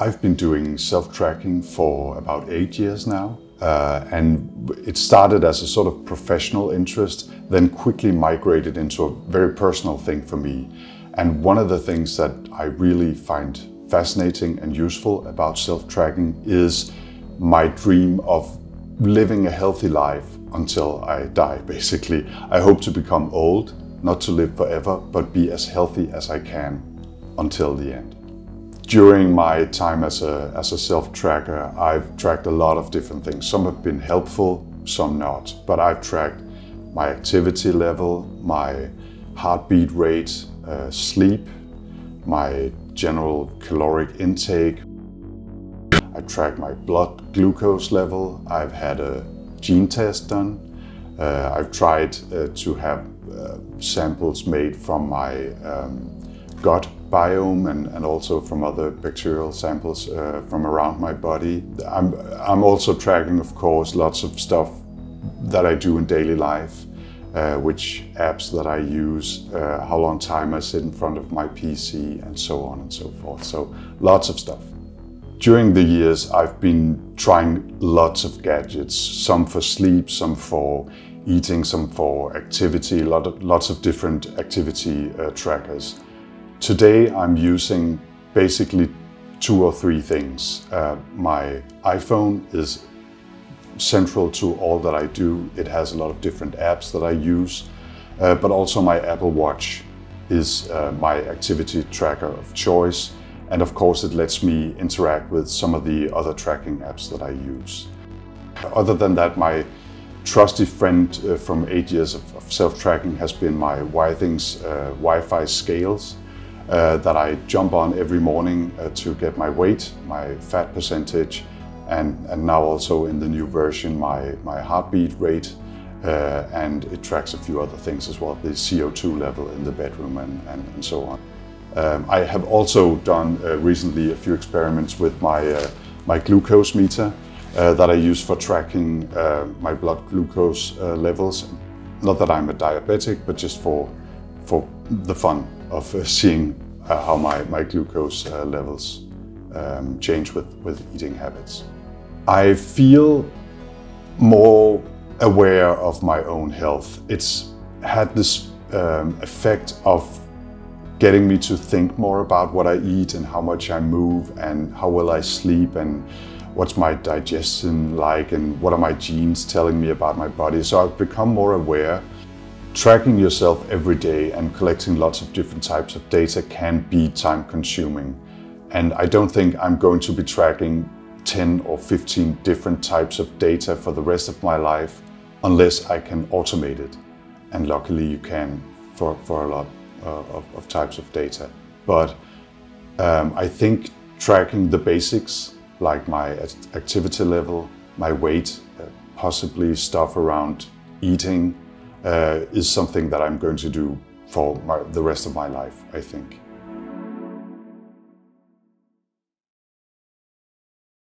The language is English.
I've been doing self-tracking for about eight years now. Uh, and it started as a sort of professional interest, then quickly migrated into a very personal thing for me. And one of the things that I really find fascinating and useful about self-tracking is my dream of living a healthy life until I die, basically. I hope to become old, not to live forever, but be as healthy as I can until the end. During my time as a, as a self-tracker, I've tracked a lot of different things. Some have been helpful, some not. But I've tracked my activity level, my heartbeat rate, uh, sleep, my general caloric intake. I track my blood glucose level. I've had a gene test done. Uh, I've tried uh, to have uh, samples made from my um, gut biome and, and also from other bacterial samples uh, from around my body. I'm, I'm also tracking, of course, lots of stuff that I do in daily life, uh, which apps that I use, uh, how long time I sit in front of my PC, and so on and so forth. So lots of stuff. During the years, I've been trying lots of gadgets, some for sleep, some for eating, some for activity, lot of, lots of different activity uh, trackers. Today I'm using basically two or three things. Uh, my iPhone is central to all that I do. It has a lot of different apps that I use, uh, but also my Apple Watch is uh, my activity tracker of choice. And of course, it lets me interact with some of the other tracking apps that I use. Other than that, my trusty friend uh, from eight years of, of self-tracking has been my Withings uh, Wi-Fi scales uh, that I jump on every morning uh, to get my weight, my fat percentage, and, and now also in the new version, my, my heartbeat rate, uh, and it tracks a few other things as well, the CO2 level in the bedroom and, and, and so on. Um, I have also done uh, recently a few experiments with my, uh, my glucose meter uh, that I use for tracking my blood glucose levels. Not that I'm a diabetic, but just for, for the fun of seeing uh, how my, my glucose uh, levels um, change with, with eating habits. I feel more aware of my own health. It's had this um, effect of getting me to think more about what I eat and how much I move and how well I sleep and what's my digestion like and what are my genes telling me about my body. So I've become more aware Tracking yourself every day and collecting lots of different types of data can be time consuming. And I don't think I'm going to be tracking 10 or 15 different types of data for the rest of my life unless I can automate it. And luckily you can for, for a lot uh, of, of, types of data. But um, I think tracking the basics like my activity level, my weight, uh, possibly stuff around eating, uh, is something that I'm going to do for my, the rest of my life, I think.